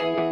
you